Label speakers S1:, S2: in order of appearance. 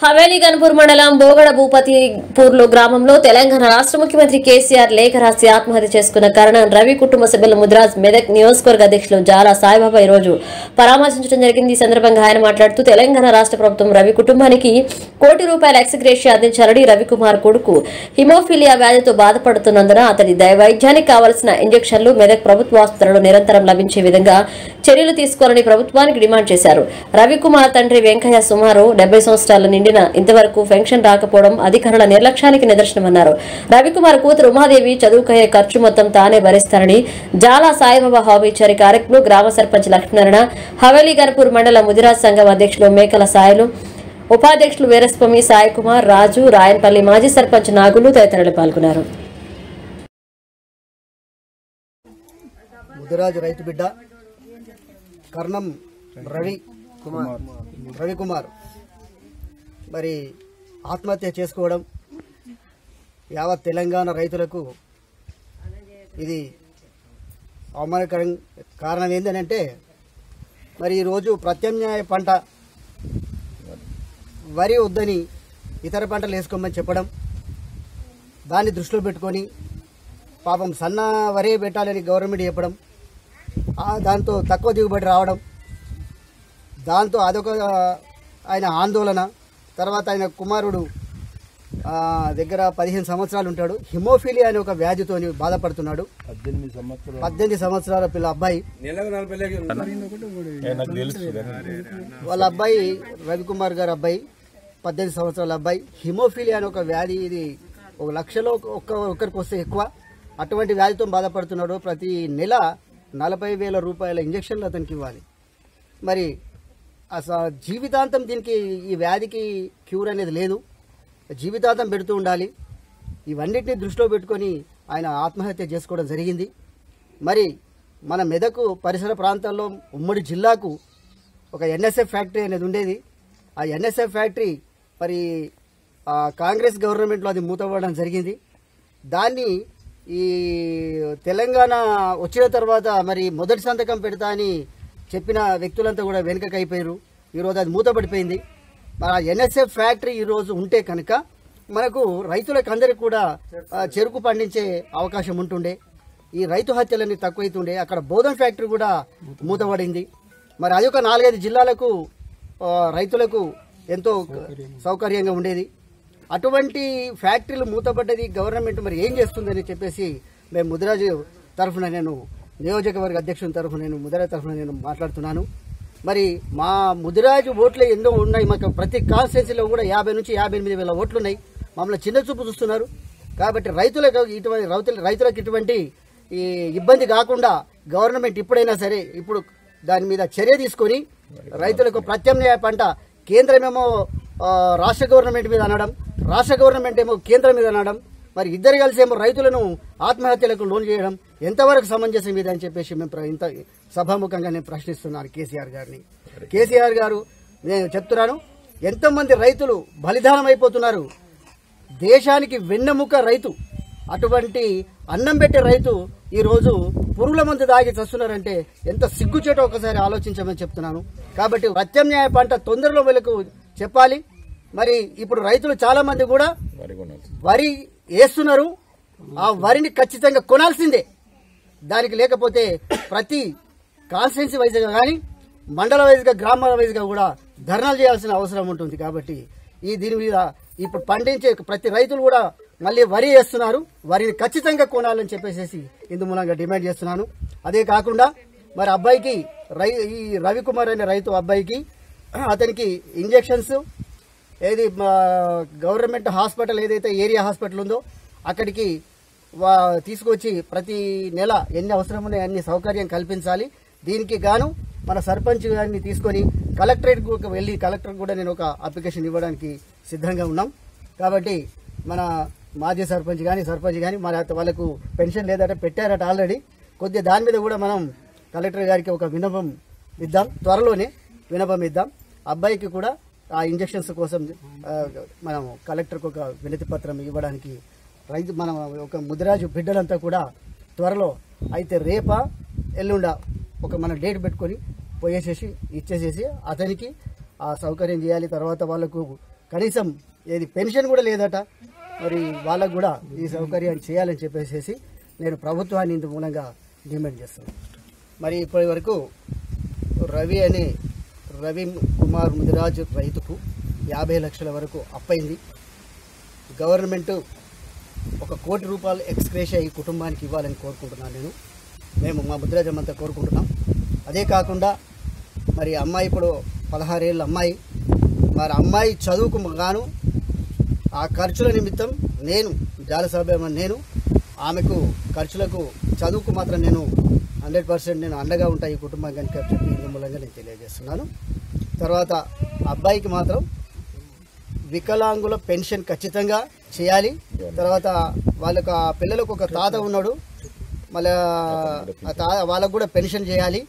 S1: హవేలీ గన్పూర్ మండలం బోగడ భూపతిపూర్లో గ్రామంలో తెలంగాణ రాష్ట్ర ముఖ్యమంత్రి కేసీఆర్ లేఖ రాసి ఆత్మహత్య చేసుకున్న కారణం రవి కుటుంబ సభ్యులు ముద్రాజ్ మెదక్ నియోజకవర్గ అధ్యక్షులు జాలా సాయిబాబా ఈ రోజు పరామర్శించడం జరిగింది. ఈ సందర్భంగా ఆయన మాట్లాడుతూ తెలంగాణ రాష్ట్ర ప్రభుత్వం రవి కుటుంబానికి కోటి రూపాయల ఎక్స్గ్రేషియా అందించాలని రవికుమార్ కొడుకు హిమోఫిలియా వ్యాధితో బాధపడుతున్నందున అతని వైద్యానికి కావలసిన ఇంజెక్షన్లు మెదక్ ప్రభుత్వ ఆసుపత్రులలో నిరంతరం లభించే విధంగా చర్యలు తీసుకోవాలని ప్రభుత్వానికి డిమాండ్ చేశారు. రవికుమార్ తండ్రి వెంకయ్య సుమారు డెబ్బై సంవత్సరాలు నిండిన ఇంతవరకు పెన్షన్ రాకపోవడం అధికారుల నిర్లక్ష్యానికి నిదర్శనమన్నారు. రవికుమార్ కూతురు ఉమాదేవి చదువుకయ్యే ఖర్చు మొత్తం తానే భరిస్తారని జాలా సాయిబాబా హామీ ఇచ్చారు. కార్యక్రమంలో గ్రామ సర్పంచ్ లక్ష్మీనారాయణ హవేలీ గన్పూర్ మండల ముదిరాజ్ సంఘం అధ్యక్షులు మేకల సాయలు ఉపాధ్యక్షులు వీరస్వామి సాయికుమార్ రాజు రాయన్పల్లి మాజీ సర్పంచ్ నాగులు తదితరులు పాల్గొన్నారు.
S2: ముదిరాజు రైతు బిడ్డ కర్ణం రవి కుమార్ రవికుమార్. మరి ఆత్మహత్య చేసుకోవడం యావత్ తెలంగాణ రైతులకు ఇది అవమానకరం కారణం ఏంటంటే మరి ఈరోజు ప్రత్యామ్నాయ పంట వరి వద్దని ఇతర పంటలు వేసుకోమని చెప్పడం దాన్ని దృష్టిలో పెట్టుకొని పాపం సన్న వరే పెట్టాలని గవర్నమెంట్ చెప్పడం దాంతో తక్కువ దిగుబడి రావడం దాంతో అదొక ఆయన ఆందోళన. తర్వాత ఆయన కుమారుడు ఆ, దగ్గర పదిహేను సంవత్సరాలు ఉంటాడు. హిమోఫిలియా అనే ఒక వ్యాధితోని బాధపడుతున్నాడు.
S3: పద్దెనిమిది సంవత్సరాలు.
S2: పిల్ల అబ్బాయి.
S3: ఏ, నాకు తెలుసు
S2: వాళ్ళ అబ్బాయి రవికుమార్ గారి అబ్బాయి పద్దెనిమిది సంవత్సరాల అబ్బాయి. హిమోఫిలియా అనే ఒక వ్యాధి ఇది ఒక లక్షలో ఒక్క ఒక్కరికి వస్తే ఎక్కువ. అటువంటి వ్యాధితో బాధపడుతున్నాడు. ప్రతి నెల నలభై వేల రూపాయల ఇంజక్షన్లు అతనికి ఇవ్వాలి. మరి అసలు జీవితాంతం దీనికి ఈ వ్యాధికి క్యూర్ అనేది లేదు. జీవితాంతం పెడుతూ ఉండాలి. ఇవన్నిటిని దృష్టిలో పెట్టుకొని ఆయన ఆత్మహత్య చేసుకోవడం జరిగింది. మరి మన మెదకు పరిసర ప్రాంతాల్లో ఉమ్మడి జిల్లాకు ఒక ఎన్ఎస్ఎఫ్ ఫ్యాక్టరీ అనేది ఉండేది. ఆ ఎన్ఎస్ఎఫ్ ఫ్యాక్టరీ మరి కాంగ్రెస్ గవర్నమెంట్లో అది మూతపడడం జరిగింది. దాన్ని ఈ తెలంగాణ వచ్చిన తర్వాత మరి మొదటి సంతకం పెడతా అని చెప్పిన వ్యక్తులంతా కూడా వెనుకకు అయిపోయారు ఈరోజు అది మూతపడిపోయింది. మరి ఆ ఎన్ఎస్ఎఫ్ ఫ్యాక్టరీ ఈరోజు ఉంటే కనుక మనకు రైతులకు అందరికి కూడా చెరుకు పండించే అవకాశం ఉంటుండే. ఈ రైతు హత్యలన్నీ తక్కువైతుండే. అక్కడ బోధన్ ఫ్యాక్టరీ కూడా మూతపడింది. మరి అది ఒక నాలుగైదు జిల్లాలకు రైతులకు ఎంతో సౌకర్యంగా ఉండేది. అటువంటి ఫ్యాక్టరీలు మూతపడ్డది గవర్నమెంట్ మరి ఏం చేస్తుందని చెప్పేసి మేము ముదిరాజు తరఫున నేను నియోజకవర్గ అధ్యక్షుని తరఫున నేను ముదిరాజు తరఫున నేను మాట్లాడుతున్నాను. మరి మా ముదిరాజు ఓట్లు ఎన్నో ఉన్నాయి? మాకు ప్రతి కాన్స్టిట్యున్సీలో కూడా యాభై నుంచి యాభై ఎనిమిది వేల ఓట్లు ఉన్నాయి మమ్మల్ని చిన్న చూపు చూస్తున్నారు. కాబట్టి రైతులకు ఇటువంటి రైతులు రైతులకు ఇటువంటి ఈ ఇబ్బంది కాకుండా గవర్నమెంట్ ఇప్పుడైనా సరే ఇప్పుడు దాని మీద చర్య తీసుకొని రైతులకు ప్రత్యామ్నాయ పంట కేంద్రమేమో రాష్ట్ర గవర్నమెంట్ మీద అనడం రాష్ట్ర గవర్నమెంట్ ఏమో కేంద్రం మీద అనడం మరి ఇద్దరు కలిసి ఏమో రైతులను ఆత్మహత్యలకు లోన్ చేయడం ఎంతవరకు సమంజసం ఇది అని చెప్పేసి మేము ఇంత సభాముఖంగా నేను ప్రశ్నిస్తున్నాను కేసీఆర్ గారిని. కేసీఆర్ గారు నేను చెప్తున్నాను ఎంతో మంది రైతులు బలిదానం అయిపోతున్నారు. దేశానికి వెన్నెముక రైతు అటువంటి అన్నం పెట్టే రైతు ఈ రోజు పురుగుల మందు దాగి చస్తున్నారంటే ఎంత సిగ్గుచేటో ఒకసారి ఆలోచించమని చెప్తున్నాను. కాబట్టి ప్రత్యామ్నాయ పంట తొందరలో వీళ్ళకు చెప్పాలి. మరి ఇప్పుడు రైతులు చాలా మంది కూడా
S3: వరి
S2: వేస్తున్నారు ఆ వరిని ఖచ్చితంగా కొనాల్సిందే. దానికి లేకపోతే ప్రతి కాన్స్టిట్యున్సీ వైజ్గా కానీ మండల వైజ్గా గ్రామాల వైజ్గా కూడా ధర్నాలు చేయాల్సిన అవసరం ఉంటుంది కాబట్టి ఈ దీని మీద ఇప్పుడు పండించే ప్రతి రైతులు కూడా మళ్ళీ వరి వేస్తున్నారు వరిని ఖచ్చితంగా కొనాలని చెప్పేసి ఇందు మూలంగా డిమాండ్ చేస్తున్నాను. అదే కాకుండా మరి అబ్బాయికి రై ఈ రవికుమార్ అనే రైతు అబ్బాయికి అతనికి ఇంజెక్షన్స్ ఏది మా గవర్నమెంట్ హాస్పిటల్ ఏదైతే ఏరియా హాస్పిటల్ ఉందో అక్కడికి వా- తీసుకొచ్చి ప్రతి నెల ఎన్ని అవసరం ఉన్నాయో అన్ని సౌకర్యం కల్పించాలి. దీనికి గాను మన సర్పంచ్ గారిని తీసుకొని కలెక్టరేట్ వెళ్ళి కలెక్టర్ కూడా నేను ఒక అప్లికేషన్ ఇవ్వడానికి సిద్ధంగా ఉన్నాం. కాబట్టి మన మాజీ సర్పంచ్ కానీ సర్పంచ్ కానీ మన వాళ్ళకు పెన్షన్ లేదట పెట్టారట ఆల్రెడీ. కొద్దిగా దాని మీద కూడా మనం కలెక్టర్ గారికి ఒక వినపం ఇద్దాం త్వరలోనే వినపం ఇద్దాం. అబ్బాయికి కూడా ఆ ఇంజక్షన్స్ కోసం మనం కలెక్టర్కు ఒక వినతి పత్రం ఇవ్వడానికి రైతు మనం ఒక ముదిరాజు బిడ్డలంతా కూడా త్వరలో అయితే రేపా ఎల్లుండ ఒక మన డేట్ పెట్టుకొని పోయేసేసి ఇచ్చేసేసి అతనికి ఆ సౌకర్యం చేయాలి. తర్వాత వాళ్ళకు కనీసం ఏది పెన్షన్ కూడా లేదట. మరి వాళ్ళకు కూడా ఈ సౌకర్యాన్ని చేయాలని చెప్పేసి నేను ప్రభుత్వాన్ని ఇంత మూలంగా డిమాండ్ చేస్తాను మరి ఇప్పటి వరకు రవి అనే రవి కుమార్ ముదిరాజు రైతుకు యాభై లక్షల వరకు అప్పైంది గవర్నమెంట్ ఒక కోటి రూపాయలు ఎక్స్గ్రేషియా ఈ కుటుంబానికి ఇవ్వాలని కోరుకుంటున్నాను నేను. మేము మా ముద్రాజమంతా కోరుకుంటున్నాం. అదే కాకుండా మరి అమ్మాయి ఇప్పుడు పదహారేళ్ళ అమ్మాయి. మరి అమ్మాయి చదువుకు గాను ఆ ఖర్చుల నిమిత్తం నేను జాలసభ్యమని నేను ఆమెకు ఖర్చులకు చదువుకు మాత్రం నేను హండ్రెడ్ పర్సెంట్ నేను అండగా ఉంటాయి ఈ కుటుంబం కనుక చెప్పి ఇందు మూలంగా నేను తెలియజేస్తున్నాను. తర్వాత అబ్బాయికి మాత్రం వికలాంగుల పెన్షన్ ఖచ్చితంగా చేయాలి. తర్వాత వాళ్ళకు ఆ పిల్లలకు ఒక తాత ఉన్నాడు. మళ్ళీ వాళ్ళకు కూడా పెన్షన్ చేయాలి.